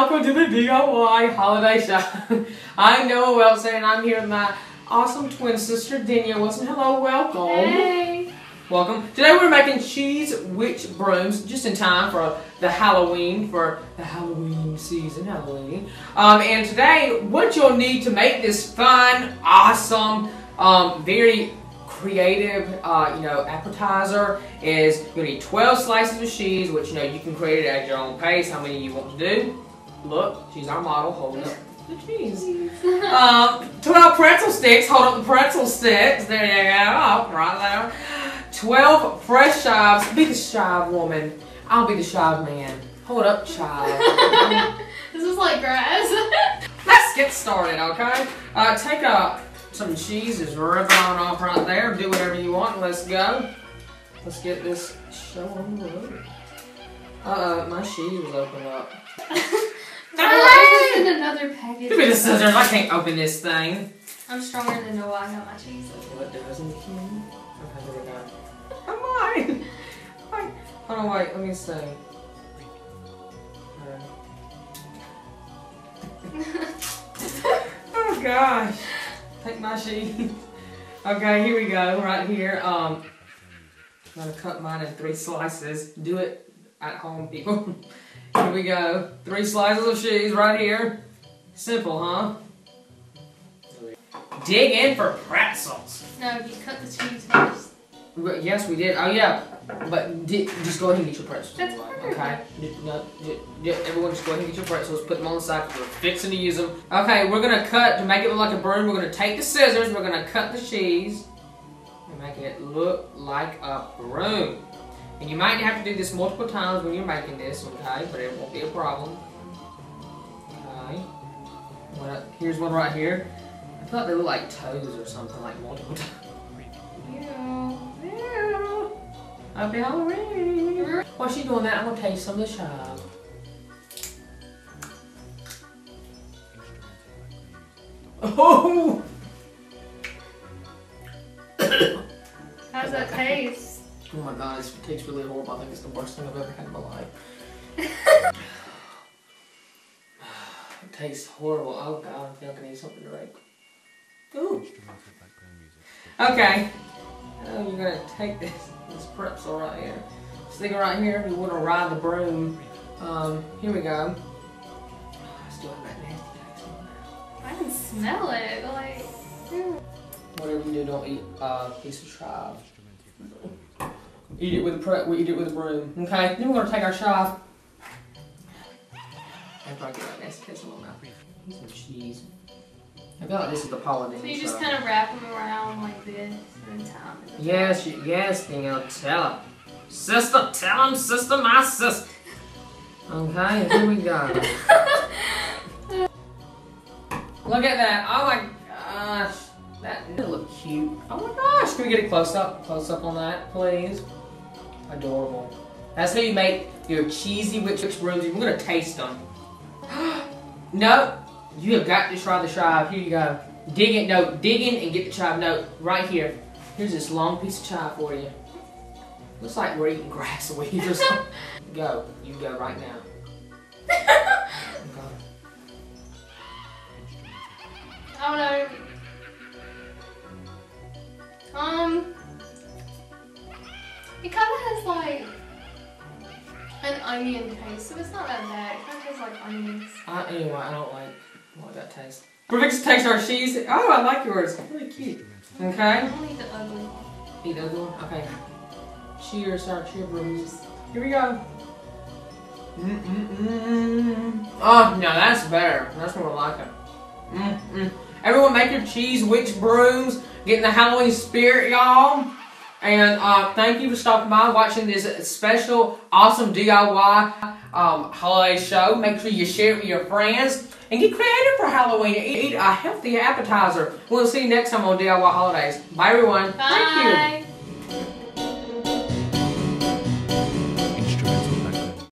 welcome to the DIY Holiday Show. I'm Noah Welton and I'm here with my awesome twin sister Danielle Wilson. Hello, welcome. Hey. Welcome. Today we're making cheese witch brooms just in time for the Halloween, for the Halloween season, Halloween. Um, and today, what you'll need to make this fun, awesome, um, very creative, uh, you know, appetizer is you need 12 slices of cheese, which, you know, you can create it at your own pace, how many you want to do. Look, she's our model, holding up the cheese. um, 12 pretzel sticks, hold up the pretzel sticks, there you go, right there. 12 fresh chives, be the chive woman, I'll be the chive man. Hold up, chive. this is like grass. Let's get started, okay? Uh, take a some cheese is ripping on off right there. Do whatever you want. Let's go. Let's get this show on the road. Uh, my cheese was opened up. Why is in another package? Give me the scissors. I can't open this thing. I'm stronger than Noah. I got my cheese. What doesn't kill Okay, here we go. Come on. Wait. Hold on, wait. Let me see. oh gosh. Take my sheet. okay, here we go, right here. Um, I'm gonna cut mine in three slices. Do it at home, people. here we go. Three slices of cheese right here. Simple, huh? Dig in for pretzels. No, you cut the cheese first. Well, Yes, we did. Oh yeah, but di- just go ahead and get your pretzels. That's perfect. Okay. No, everyone, just go ahead and get your pretzels. Put them on the side. We're fixing to use them. Okay, we're gonna cut to make it look like a broom. We're gonna take the scissors. We're gonna cut the cheese and make it look like a broom. And you might have to do this multiple times when you're making this. Okay, but it won't be a problem. Okay. Well, here's one right here. I thought they were like toes or something, like multiple times. Ew. Happy Halloween! While she's doing that, I'm gonna taste some of the chive. Oh! How's that taste? Oh my god, it tastes really horrible. I think it's the worst thing I've ever had in my life. it tastes horrible. Oh god, I feel like I need something to drink. Ooh. Okay. Oh, you're gonna take this this pretzel right here. Stick it right here. You want to ride the broom. Um, here we go. I still have that nasty taste on there. I can smell it. Like. ew. Whatever you do, don't eat a uh, piece of chive. Eat it with a pre- we eat it with a broom. Okay. Then we're gonna take our chive. And probably get that nasty taste in my mouth. Some cheese. I feel like this is the Pauline. So you just kind of wrap them around like this and then tie 'em in the Yes, you, yes, Danielle, tell him. Sister, tell him, sister, my sister. Okay, here we go. Look at that. Oh my gosh. That did look cute. Oh my gosh. Can we get a close up? Close up on that, please. Adorable. That's how you make your cheesy witch witch brooms. We're gonna taste them. no, you have got to try the chive. Here you go. Dig in, no, dig in and get the chive. No, right here. Here's this long piece of chive for you. Looks like we're eating grass weed or something. go. You go right now. Go. I don't know. Onion taste, so it's not that bad. It kind of tastes like onions. Uh, anyway, I don't like, I don't like that taste. We're fixing to taste our cheese. Oh, I like yours. Really cute. Okay. I don't eat the ugly. Eat the other one? Okay. Cheers, our cheer brooms. Here we go. Mm-mm-mm. Oh, no, that's better. That's more like it. Mm-mm. Everyone make your cheese witch brooms. Get in the Halloween spirit, y'all. And uh, thank you for stopping by, watching this special, awesome DIY um, holiday show. Make sure you share it with your friends. And get creative for Halloween. Eat, eat a healthy appetizer. We'll see you next time on DIY Holidays. Bye, everyone. Thank you. Bye.